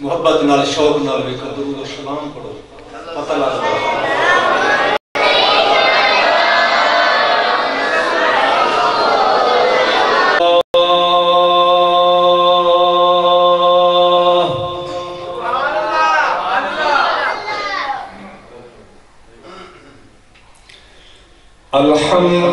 محبت نال شوق نال ویکھو درود و سلام پڑھو۔ پتہ لگدا الحمد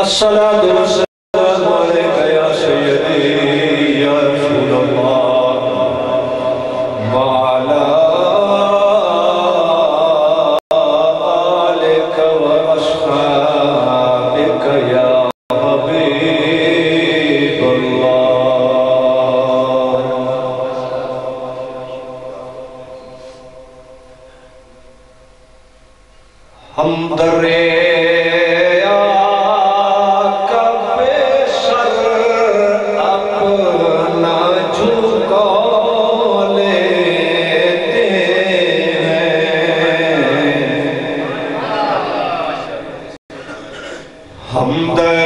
الصلاة والسلام the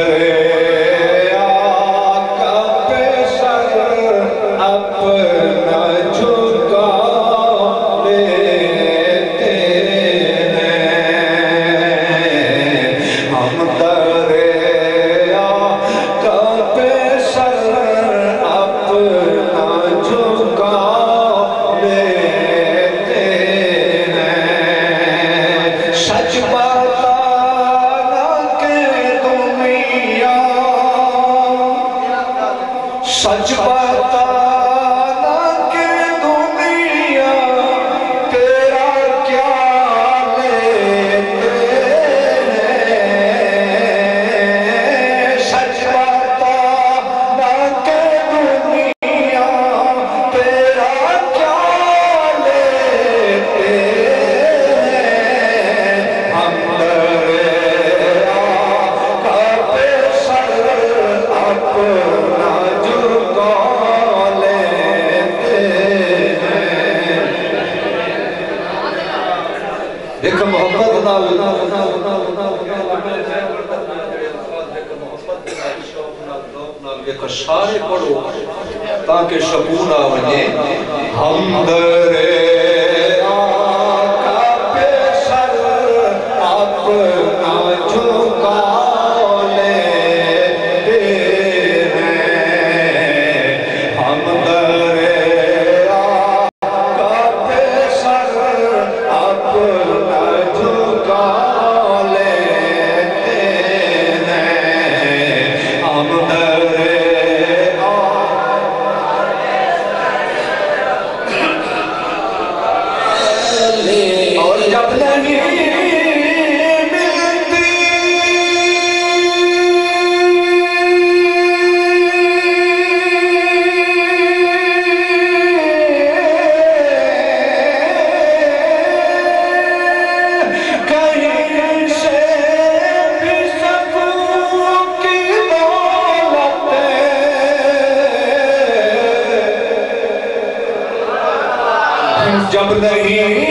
جب نہیں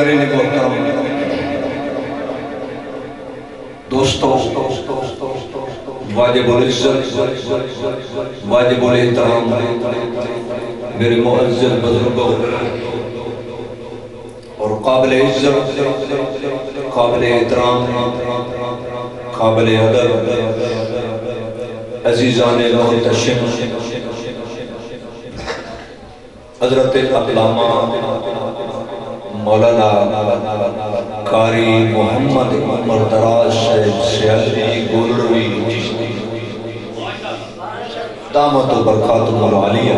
حاضرین محترم دوستو واجب العزت، واجب الاحترام، میرے معزز بزرگوں، اور قابل عزت، قابل احترام، قابل ادب، عزیزان محتشم حضرت علامہ مولانا قاری محمد عمر دراز صاحب سیادی گولروی دامت و برکاتم العالیہ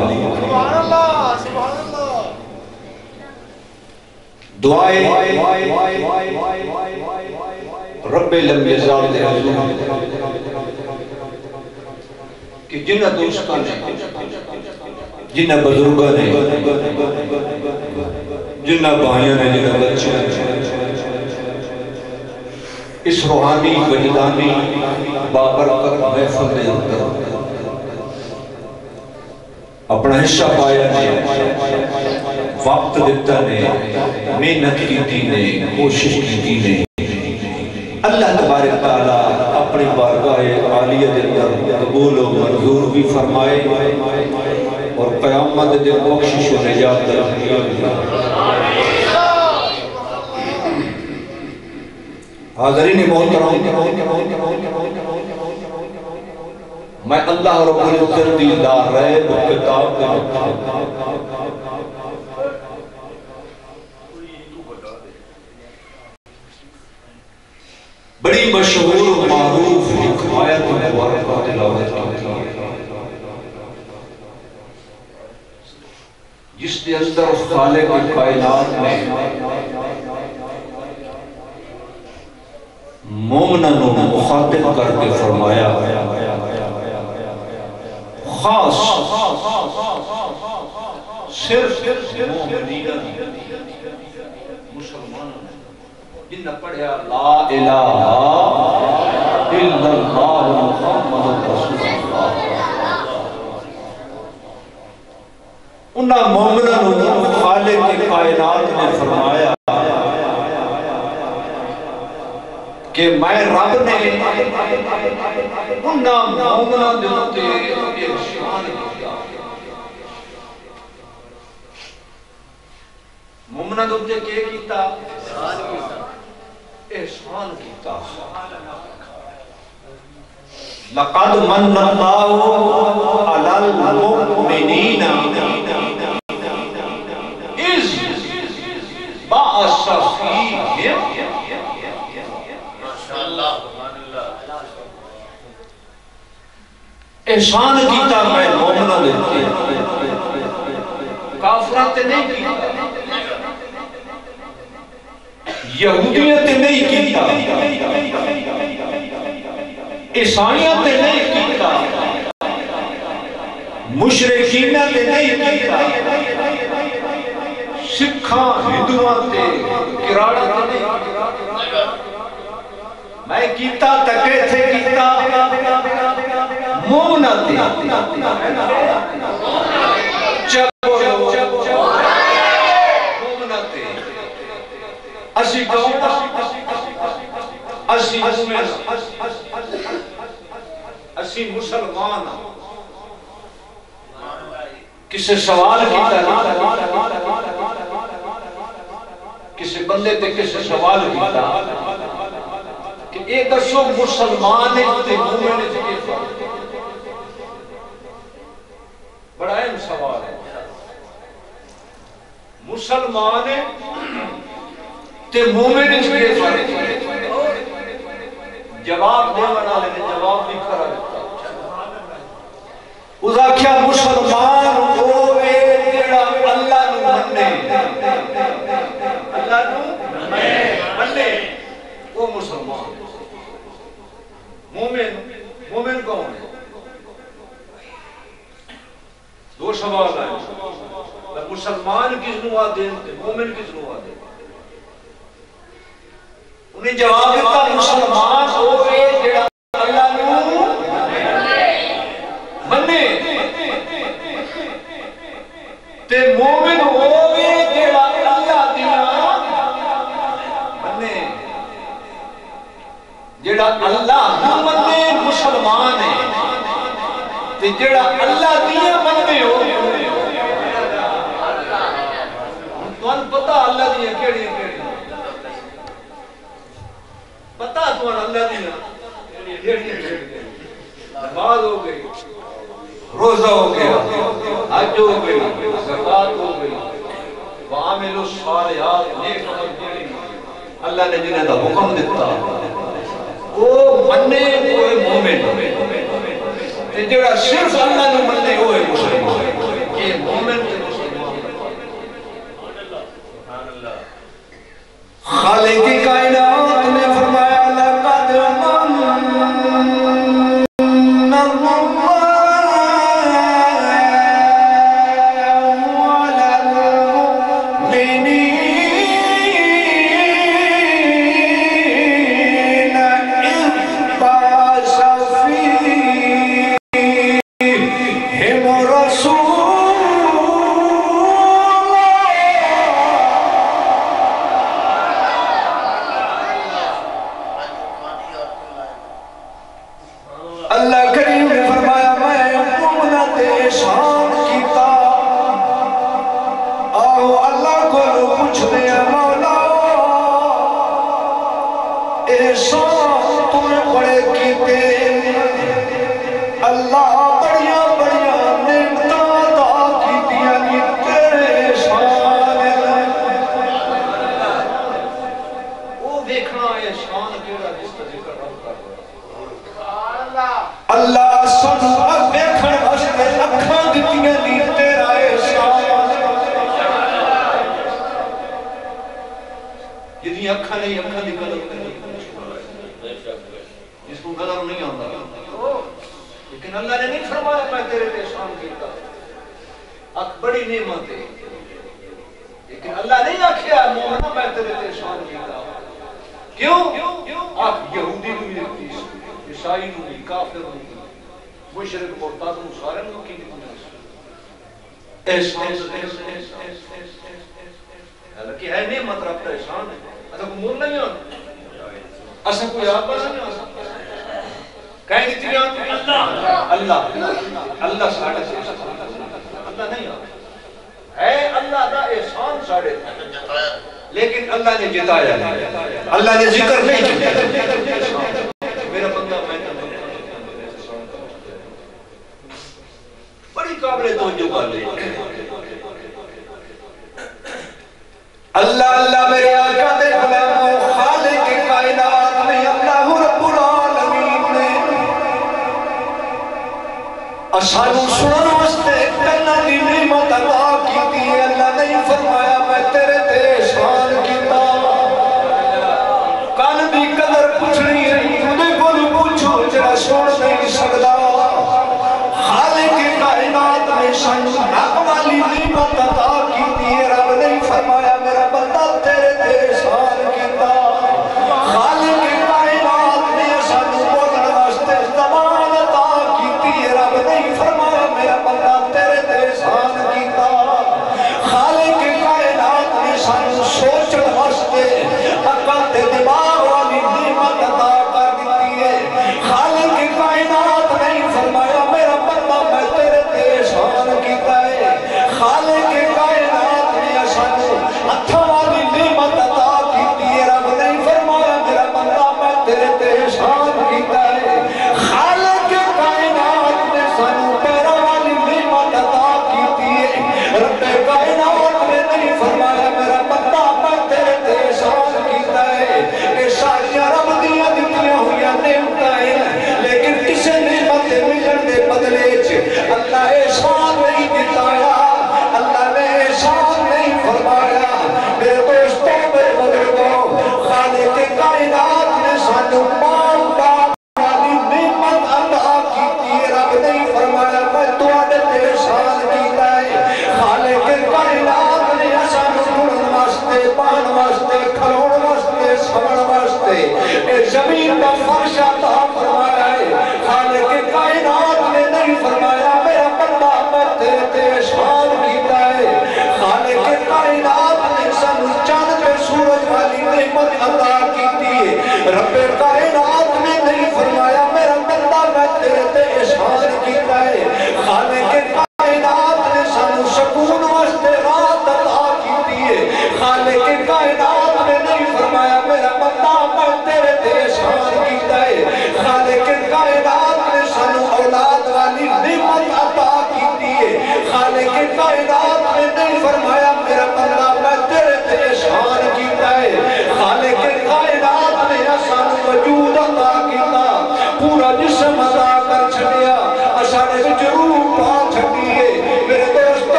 دعائیں رب لمبی ذات حضور کہ جنہ دوستوں نے جنہ بزرگوں نے جنہ بھائیوں نے، جنہ بچوں نے۔ اس روحانی وجدانی بابرکت محفل دے اندر اپنا حصہ پایا نے وقت دیتا نے، محنت کی تھی نے، کوشش کی تھی نے۔ اللہ تبارک تعالیٰ اپنی بارگاہ عالیہ دے اندر قبول و منظور بھی فرمائے۔ اور قیامت دے بخشش و نجات حاضرین محترم، میں اللہ رب العزت دیدار رہے وہ کتاب کے بڑی مشہور و معروف حکایت مبارکہ تلاوت کی جس کے اندر خالق کائنات میں مومنوں مخاطب کر کے فرمایا، خاص صرف مومنین، مسلمانوں جن پڑھیا لا الہ الا اللہ محمد رسول اللہ انہا مومنوں خالق کائنات نے فرمایا کہ میں رب نے انہا مومنہ دیتے احسان کیا۔ مومنہ دیتے کیا کیتا؟ احسان کیتا۔ لقد من اللہ احسان کیتا میں مومنہ دیتے کافرات نہیں کیتا یہودیت نہیں کیتا عیسائیت نہیں کیتا مشرقین نہیں کیتا سکھاں ہندوان تے کراڑا تے نہیں۔ میں کیتا تکے تھے کیتا۔ مومنہ تے چپو اسی قوم اسی اسی مسلمان۔ کسے سوال کیتا کسے بندے تے کسے سوال کیتا کہ اے دسو مسلمان تے مومن۔ تے کے فرق بڑا اہم سوال ہے۔ مسلمان تے مومن کے فرق جواب دے بنا لے جواب بھی کھڑا دیتا۔ اس مسلمان ہوئے جڑا اللہ نو مننے اللہ نو مننے وہ مسلمان مومن مومن کون ہے دو سوال ہے مسلمان کس نو آدھے مومن کس نو آدھے انہیں جواب دیتا مسلمان ہوئے جڑا اللہ نو مننے تے مومن ہوئے جڑا اللہ دیا مننے جڑا اللہ نو مننے مسلمان ہے تے جڑا اللہ دیا مننے ہو تو پتہ اللہ دیا کیڑی کیڑی پتہ تو اللہ دیا نماز ہو گئی روزہ ہو گیا، حج ہو گئی، زکات ہو گئی وعامل الصالحات، نیک عمل کیڑی اللہ نے جنہیں دا حکم دیتا وہ مننے ہوئے مومن۔ تے جڑا صرف اللہ نے مننے ہوئے مسلمان۔ یہ مومن تے خالق کائنات حالانکہ ہے نعمت رب کا احسان ہے۔ اچھا، اصلا کو مول نہیں ہونا اچھا، اصلا کوئی آپ بنا نہیں ہو سکتا کہیں گی تیرے اللہ اللہ۔ اللہ ساڑھے سے اللہ نہیں ہے۔ اللہ دا احسان ساڑھے لیکن اللہ نے جتایا اللہ نے ذکر نہیں کیا۔ میرا بندہ، میں بڑی قابل توجہ بات ہے اللہ اللہ میرے آقا دے غلاموں خالق کائنات میں، اللہ رب العالمین نے اسانو سنن واسطے کنا دی نعمت عطا کیتی ہے۔ اللہ نے فرمایا، میں تیرے